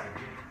time.